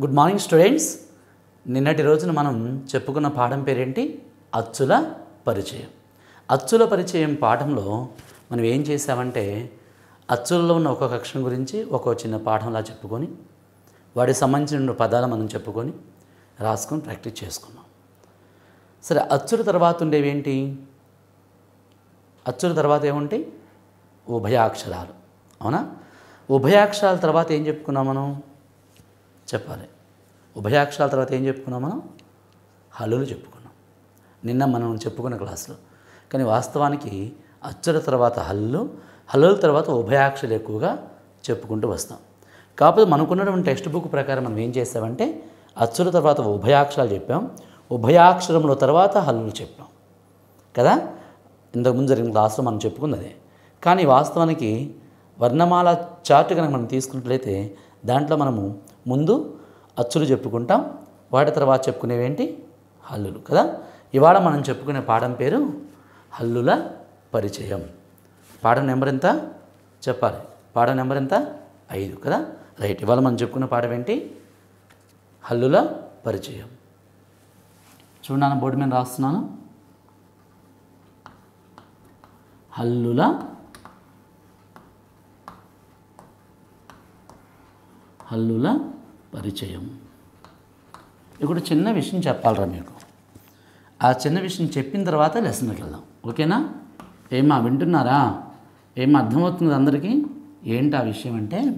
Good morning students నిన్నటి రోజున మనం చెప్పుకున్న పాఠం పేరేంటి? అచ్చుల పరిచయం. అచ్చుల పరిచయం పాఠంలో మనం ఏం చేసామంటే అచ్చుల్లో ఉన్న ఒక్కొక్క అక్షరం గురించి ఒక్కొక్క చిన్న పాఠంలా చెప్పుకొని వాటికి సంబంధించిన పదాలు మనం చెప్పుకొని రాసుకొని ప్రాక్టీస్ చేసుకున్నాం. సరే అచ్చుల తర్వాత ఉండేవి ఏంటి? అచ్చుల తర్వాత ఏముంటాయి? ఉభయాక్షరాలు అవునా? ఉభయాక్షరాల తర్వాత ఏం చెప్పుకున్నాం మనం? చెప్పాలి. ఉభయాక్షరాల తర్వాత ఏం చెప్పుకున్నాం మనం? హల్లులు చెప్పుకున్నాం. నిన్న మనం చెప్పుకున్న క్లాసులో. కానీ వాస్తవానికి అచ్చుల తర్వాత హల్లు హల్లుల తర్వాత ఉభయాక్షలు ఎక్కువగా చెప్పుకుంటూ వస్తాం. కాకపోతే మనకున్నటువంటి టెక్స్ట్ బుక్ ప్రకారం మనం ఏం చేస్తామంటే అచ్చుల తర్వాత ఉభయాక్షరాలు చెప్పాం ఉభయాక్షరముల తర్వాత హల్లులు చెప్పాం. కదా? ఇంతకుముందు జరిగిన క్లాస్లో మనం చెప్పుకున్నదే కానీ వాస్తవానికి వర్ణమాల చార్ట్ కనుక మనం తీసుకున్నట్లయితే దాంట్లో మనము ముందు అచ్చులు చెప్పుకుంటాం వాటి తర్వాత చెప్పుకునేవేంటి? హల్లులు కదా? ఇవాళ మనం చెప్పుకునే పాఠం పేరు హల్లుల పరిచయం. పాఠం నెంబర్ ఎంత? చెప్పాలి. పాఠం నెంబర్ ఎంత? ఐదు కదా? రైట్ ఇవాళ మనం చెప్పుకున్న పాఠం ఏంటి? హల్లుల పరిచయం. చూడండి బోర్డు మీద రాస్తున్నాను. హల్లుల హల్లుల పరిచయం. ఇప్పుడు చిన్న విషయం చెప్పాలరా మీకు. ఆ చిన్న విషయం చెప్పిన తర్వాత లెసన్కి వెళ్దాం. ఓకేనా? ఏమా వింటున్నారా? ఏం అర్థమవుతుంది అందరికీ? ఏంటి ఆ విషయం అంటే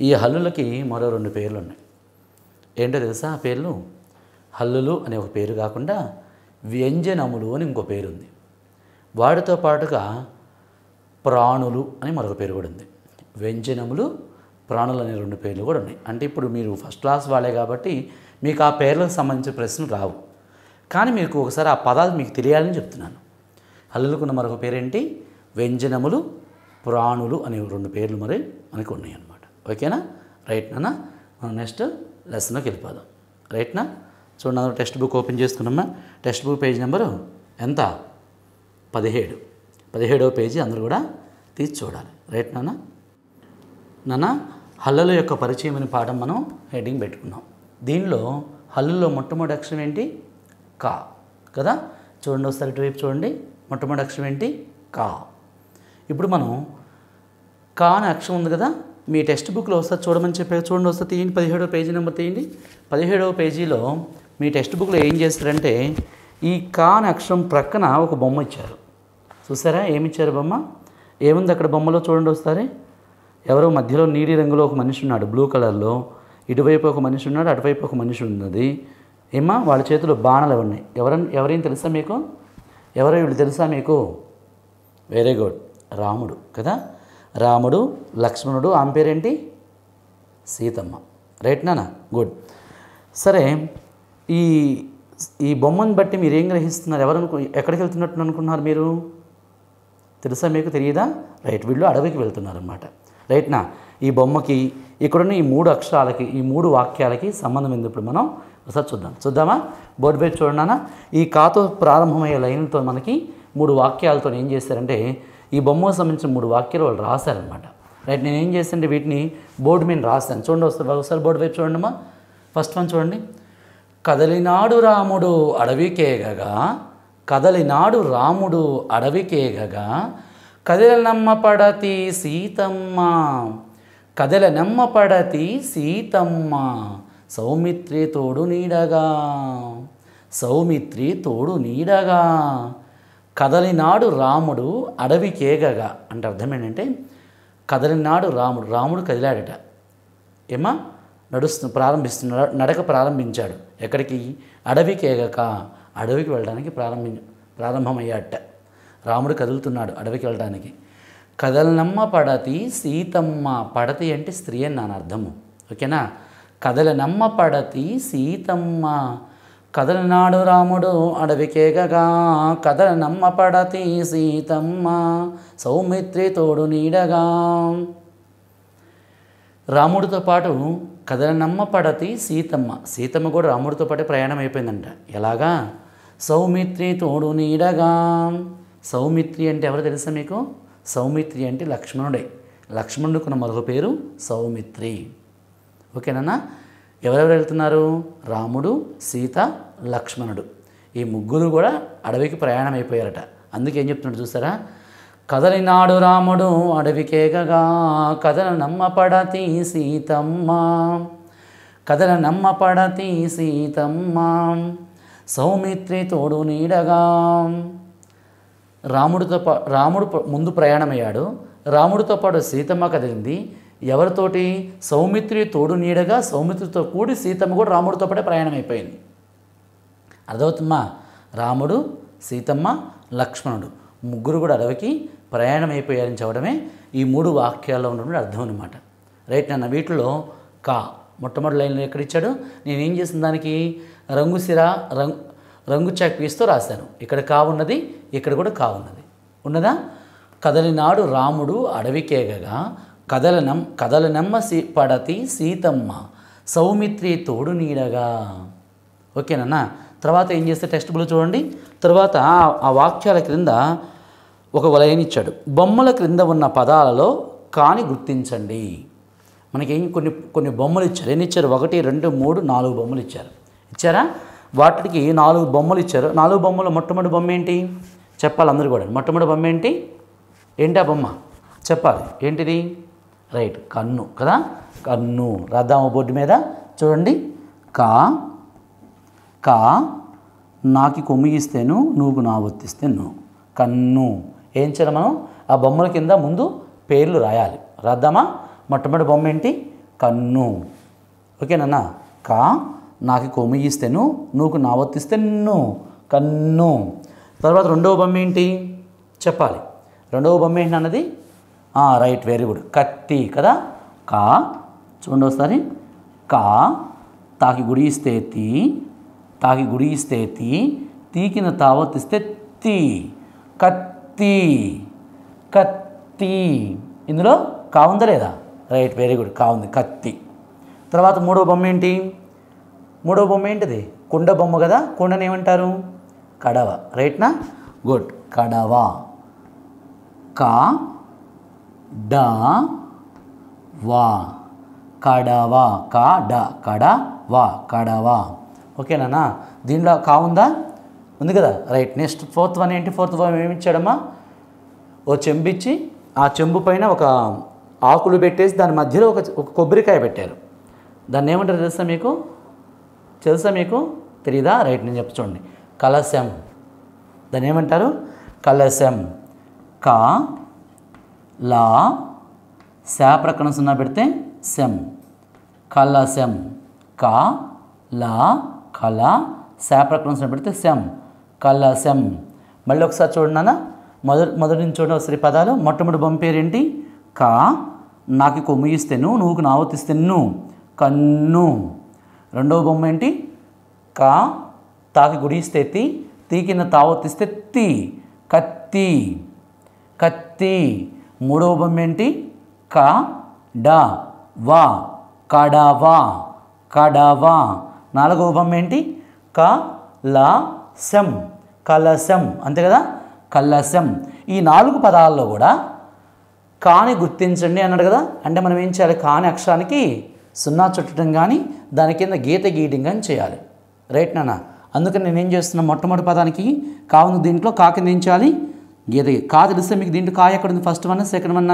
ఈ హల్లులకి మరో రెండు పేర్లు ఉన్నాయి ఏంటో తెలుసా ఆ పేర్లు? హల్లులు అనే ఒక పేరు కాకుండా వ్యంజనములు అని ఇంకో పేరు ఉంది వాటితో పాటుగా ప్రాణులు అని మరొక పేరు కూడా ఉంది. వ్యంజనములు ప్రాణులు అనే రెండు పేర్లు కూడా ఉన్నాయి. అంటే ఇప్పుడు మీరు ఫస్ట్ క్లాస్ వాళ్ళే కాబట్టి మీకు ఆ పేర్లకు సంబంధించిన ప్రశ్నలు రావు. కానీ మీకు ఒకసారి ఆ పదాలు మీకు తెలియాలని చెప్తున్నాను. అల్లులుకున్న మరొక పేరేంటి? వ్యంజనములు ప్రాణులు అనే రెండు పేర్లు మరి మనకు ఉన్నాయి అన్నమాట ఓకేనా? రైట్ నాన్న మనం నెక్స్ట్ లెసన్లోకి వెళ్ళిపోదాం. రైట్నా చూడండి టెక్స్ట్ బుక్ ఓపెన్ చేసుకున్నామా? టెక్స్ట్ బుక్ పేజ్ నెంబరు ఎంత? పదిహేడు. పదిహేడవ పేజీ అందరూ కూడా తీసి చూడాలి. రైట్ నాన్న? నాన్న హల్లుల యొక్క పరిచయం అనే పాఠం మనం హెడ్డింగ్ పెట్టుకున్నాం. దీనిలో హల్లులో మొట్టమొదటి అక్షరం ఏంటి? కా. కదా? చూడండి ఒకసారి ఇటువైపు చూడండి. మొట్టమొదటి అక్షరం ఏంటి? కా. ఇప్పుడు మనం కా అనే అక్షరం ఉంది కదా? మీ టెక్స్ట్ బుక్లో ఒకసారి చూడమని చెప్పారు చూడండి ఒకసారి తీయండి. పదిహేడవ పేజీ నెంబర్ తీయండి. పదిహేడవ పేజీలో మీ టెక్స్ట్ బుక్లో ఏం చేస్తారంటే ఈ కా అనే అక్షరం ప్రక్కన ఒక బొమ్మ ఇచ్చారు. చూసారా? ఏమి ఇచ్చారు బొమ్మ? ఏముంది అక్కడ బొమ్మలో చూడండి ఒకసారి. ఎవరో మధ్యలో నీలి రంగులో ఒక మనిషి ఉన్నాడు బ్లూ కలర్లో ఇటువైపు ఒక మనిషి ఉన్నాడు అటువైపు ఒక మనిషి ఉన్నది. ఏమా వాళ్ళ చేతిలో బాణాలు ఉన్నాయి ఎవరని ఎవరేం తెలుసా మీకు? ఎవరో వీళ్ళు తెలుసా మీకు? వెరీ గుడ్ రాముడు కదా? రాముడు లక్ష్మణుడు ఆమె పేరేంటి? సీతమ్మ. రైట్ నానా గుడ్ సరే ఈ ఈ బొమ్మను బట్టి మీరు ఏం గ్రహిస్తున్నారు? ఎవరనుకు ఎక్కడికి వెళ్తున్నట్టు అనుకున్నారు మీరు? తెలుసా మీకు? తెలియదా రైట్ వీళ్ళు అడవికి వెళ్తున్నారు అనమాట రైట్నా? ఈ బొమ్మకి ఇక్కడున్న ఈ మూడు అక్షరాలకి ఈ మూడు వాక్యాలకి సంబంధం ఉంది ఇప్పుడు మనం ఒకసారి చూద్దాం. చూద్దామా? బోర్డు పేరు చూడనా ఈ కాతో ప్రారంభమయ్యే లైన్లతో మనకి మూడు వాక్యాలతో ఏం చేశారంటే ఈ బొమ్మకు సంబంధించిన మూడు వాక్యాలు వాళ్ళు రాశారనమాట రైట్ నేను ఏం చేస్తానంటే వీటిని బోర్డు మీద రాశాను. చూడండి ఒకసారి ఒకసారి బోర్డు వైపు చూడండి ఫస్ట్ వన్ చూడండి. కదలినాడు రాముడు అడవికేగగా కదలినాడు రాముడు అడవికేగగా కదలనమ్మపడతి సీతమ్మ. కదలనమ్మపడతి సీతమ్మ. సౌమిత్రి తోడు నీడగా. సౌమిత్రి తోడు నీడగా. కదలినాడు రాముడు అడవికేగగా అంటే అర్థం ఏంటంటే కదలినాడు రాముడు. రాముడు కదిలాడట. ఏమా నడుస్తు ప్రారంభిస్తున్నాడు నడక ప్రారంభించాడు. ఎక్కడికి? అడవికి అడవికి వెళ్ళడానికి ప్రారంభి ప్రారంభమయ్యాట రాముడు కదులుతున్నాడు అడవికి వెళ్ళడానికి. కదలనమ్మ పడతి సీతమ్మ పడతి అంటే స్త్రీ అని నాన్న అర్థము. ఓకేనా? కదలనమ్మ పడతి సీతమ్మ. కదలనాడు రాముడు అడవికేగగా. కదలనమ్మ పడతి సీతమ్మ. సౌమిత్రి తోడు నీడగా. రాముడితో పాటు కదలనమ్మ పడతి సీతమ్మ. సీతమ్మ కూడా రాముడితో పాటే ప్రయాణం అయిపోయిందంట. ఎలాగా? సౌమిత్రి తోడు నీడగా. సౌమిత్రి అంటే ఎవరు తెలుసా మీకు? సౌమిత్రి అంటే లక్ష్మణుడే. లక్ష్మణుడుకున్న మరొక పేరు సౌమిత్రి. ఓకేనా ఎవరెవరు వెళ్తున్నారు? రాముడు సీత లక్ష్మణుడు. ఈ ముగ్గురు కూడా అడవికి ప్రయాణం అయిపోయారట అందుకే ఏం చెప్తున్నాడు చూసారా? కదలినాడు రాముడు అడవికేగగా కథల నమ్మపడతి సీతమ్మ. కథల నమ్మపడతి సీతమ్మ. సౌమిత్రి తోడు నీడగా. రాముడితో పా రాముడు ముందు ప్రయాణమయ్యాడు. రాముడితో పాటు సీతమ్మ కదిలింది. ఎవరితోటి? సౌమిత్రి తోడు నీడగా సౌమిత్రితో కూడి సీతమ్మ కూడా రాముడితో పాటే ప్రయాణం అయిపోయింది అర్థమవుతుందా? రాముడు సీతమ్మ లక్ష్మణుడు ముగ్గురు కూడా అడవికి ప్రయాణం అయిపోయారని చెప్పడమే ఈ మూడు వాక్యాల్లో ఉన్నటువంటి అర్థం అనమాట రైట్ నన్న వీటిలో కా మొట్టమొదటి లైన్లో ఎక్కడ ఇచ్చాడు? నేనేం చేసిన దానికి? రంగు సిర రంగు రంగు చాక్ పీస్తో రాశాను. ఇక్కడ కావున్నది ఇక్కడ కూడా కావున్నది ఉన్నదా. కదలినాడు రాముడు అడవికేగగా కదలనం కదలనమ్మ సీ పడతి సీతమ్మ సౌమిత్రి తోడు నీడగా. ఓకేనన్నా తర్వాత ఏం చేస్తే టెక్స్ట్ బుక్ చూడండి. తర్వాత ఆ- వాక్యాల క్రింద ఒక వలయం ఇచ్చాడు. బొమ్మల క్రింద ఉన్న పదాలలో కాని గుర్తించండి. మనకేం కొన్ని కొన్ని బొమ్మలు ఇచ్చారు. ఎన్ని ఇచ్చారు? ఒకటి రెండు మూడు నాలుగు బొమ్మలు ఇచ్చారు. ఇచ్చారా? వాటికి నాలుగు బొమ్మలు ఇచ్చారు. నాలుగు బొమ్మలు మొట్టమొదటి బొమ్మ ఏంటి? చెప్పాలి అందరూ కూడా. మొట్టమొదటి బొమ్మ ఏంటి? ఏంటి ఆ బొమ్మ? చెప్పాలి. ఏంటిది? రైట్ కన్ను కదా? కన్ను. రాద్దాము బోర్డు మీద. చూడండి. కా కా నాకి కొమ్మిగిస్తేను నువ్వు నా ఒత్తిస్తే నువ్వు కన్ను. ఏం చేయాలి మనం? ఆ బొమ్మల కింద ముందు పేర్లు రాయాలి. రాద్దామా? మొట్టమొదటి బొమ్మ ఏంటి? కన్ను. ఓకేనన్నా కా నాకు కొమ్మిగిస్తేను నువ్వు నా ఒత్తిస్తే ను కన్ను. తర్వాత రెండవ బొమ్మ ఏంటి? చెప్పాలి. రెండవ బొమ్మ ఏంటి అన్నది? Right very good. కత్తి కదా? కా చూడండి ఒకసారి. కా తాకి గుడి ఇస్తే తీ తాకి గుడి ఇస్తే తీ తీకిన తావతిస్తే తీ. కత్తి కత్తి. ఇందులో కా ఉందా లేదా? Right very good. కా ఉంది కత్తి. తర్వాత మూడవ బొమ్మ ఏంటి? మూడో బొమ్మ ఏంటిది? కుండ బొమ్మ కదా కుండని ఏమంటారు? కడవ రైట్నా గుడ్ కడవ. కా డ వా. కడవ కా డ కడ వా కడవ. ఓకేనా దీనిలో కా ఉందా? ఉంది కదా రైట్ నెక్స్ట్ ఫోర్త్ వన్ ఏంటి? ఫోర్త్ వన్ ఏమి ఇచ్చాడమ్మా? ఓ చెంబు ఇచ్చి ఆ చెంబు పైన ఒక ఆకులు పెట్టేసి దాని మధ్యలో ఒక కొబ్బరికాయ పెట్టారు. దాన్ని ఏమంటారు తెలుసా మీకు? తెలుసా మీకు? తెలీదా? రైట్ నేను చెప్పు చూడండి. కలశం. దాన్ని ఏమంటారు? కలశం. క లా శా ప్రకరణ సున్నా పెడితే శం. కలశం. క లా కల శా ప్రకరణ సున్నా పెడితే శం. కలశం. మళ్ళీ ఒకసారి చూడండి మొదటి మొదటి నుంచి చూడండి ఒకసారి పదాలు. మొట్టమొదటి బొమ్మ పేరేంటి కా. నాకు కొమ్మిగిస్తేను నువ్వు నావతిస్తేను. కన్ను. రెండవ బొమ్మ ఏంటి? కా తాకి గుడిస్తే తి తీ కింద తావతిస్తే తి కత్తి. కత్తి. మూడవ బొమ్మ ఏంటి? క డ వా కడవా కడవా నాలుగవ బొమ్మ ఏంటి? క ల సం కలశం. అంతే కదా? కలసం ఈ నాలుగు పదాల్లో కూడా కాని గుర్తించండి అన్నాడు కదా? అంటే మనం ఏం చేయాలి? కాని అక్షరానికి సున్నా చుట్టడం కానీ దాని కింద గీత గీయడం కానీ చేయాలి. రైట్ నాన్న? అందుకని నేనేం చేస్తున్నా మొట్టమొదటి పదానికి కావున దీంట్లో కాకి దించాలి. గీత కా తెలిస్తే మీకు దీంట్లో కా ఎక్కడ ఉంది? First one second one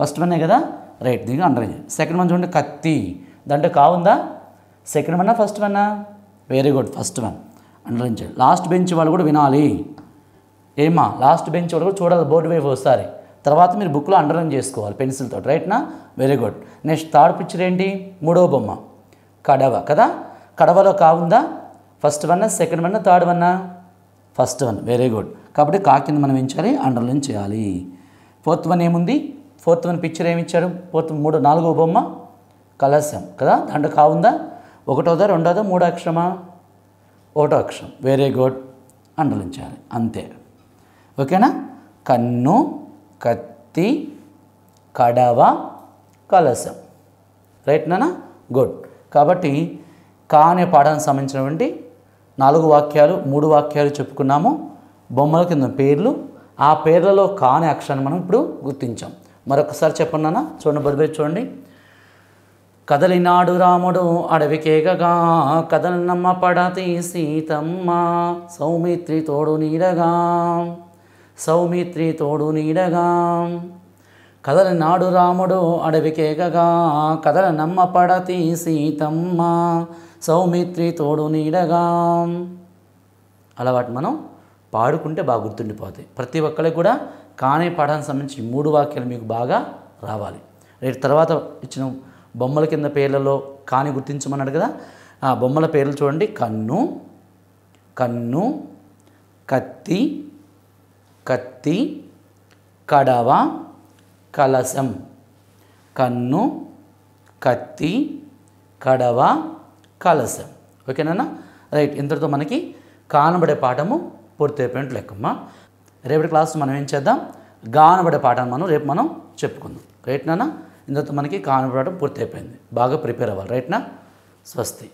first వన్నే కదా? రైట్ దీనికి అండర్ సెకండ్ వన్ చూడండి కత్తి. దాంట్లో కా ఉందా? సెకండ్ వన్నా first వన్నా very good first one. Underline చేయాలి లాస్ట్ బెంచ్ వాళ్ళు కూడా వినాలి. ఏమా లాస్ట్ బెంచ్ కూడా చూడాలి బోర్డు వైపు ఒకసారి. తర్వాత మీరు బుక్లో అండర్లైన్ చేసుకోవాలి పెన్సిల్తో రైట్నా very good next third picture ఏంటి? మూడవ బొమ్మ. కడవ కదా? కడవలో కావుందా first one second one third one first one very good కాబట్టి కా కింద మనం ఏం అండర్లైన్ చేయాలి. ఫోర్త్ వన్ ఏముంది? ఫోర్త్ వన్ పిక్చర్ ఏమి ఇచ్చాడు? ఫోర్త్ మూడు నాలుగో బొమ్మ. కలశం కదా? దాంట్లో కావుందా ఒకటోదా రెండోదా మూడో అక్షరమా? ఒకటో అక్షరం. వెరీ గుడ్ అండర్లైన్ చేయాలి. అంతే. ఓకేనా కన్ను కత్తి కడవ కలశం. రైట్ నానా గుడ్ కాబట్టి కా అనే పాఠానికి సంబంధించినటువంటి నాలుగు వాక్యాలు మూడు వాక్యాలు చెప్పుకున్నాము. బొమ్మల కింద పేర్లు. ఆ పేర్లలో కా అనే అక్షరాన్ని మనం ఇప్పుడు గుర్తించాం. మరొకసారి చెప్పండి నాన్న. చూడండి బదిలీ చూడండి. కదలినాడు రాముడు అడవికేగగా కదలనమ్మ పడతీ సీతమ్మ సౌమిత్రి తోడు నీడగా సౌమిత్రి తోడు నీడగా. కదలనాడు రాముడు అడవికేకగా కదల నమ్మ పడతి సీతమ్మ సౌమిత్రి తోడు నీడగా. అలవాటు మనం పాడుకుంటే బాగా గుర్తుండిపోతాయి. ప్రతి ఒక్కరికి కూడా కానే పాఠానికి సంబంధించి మూడు వాక్యాలు మీకు బాగా రావాలి. రేపు తర్వాత ఇచ్చిన బొమ్మల కింద పేర్లలో కాని గుర్తించమన్నాడు కదా ఆ బొమ్మల పేర్లు చూడండి. కన్ను కన్ను కత్తి కత్తి కడవ కలశం. కన్ను కత్తి కడవ కలశం. ఓకేనా రైట్ ఇంతటితో మనకి కానబడే పాఠము పూర్తయిపోయినట్టు లెక్కమ్మా. రేపటి క్లాస్ మనం ఏం చేద్దాం? గానబడే పాఠాన్ని మనం రేపు మనం చెప్పుకుందాం. రైట్ నాన్న? ఇంతటితో మనకి కానబడటం పూర్తయిపోయింది. బాగా ప్రిపేర్ అవ్వాలి. రైట్నా స్వస్తి.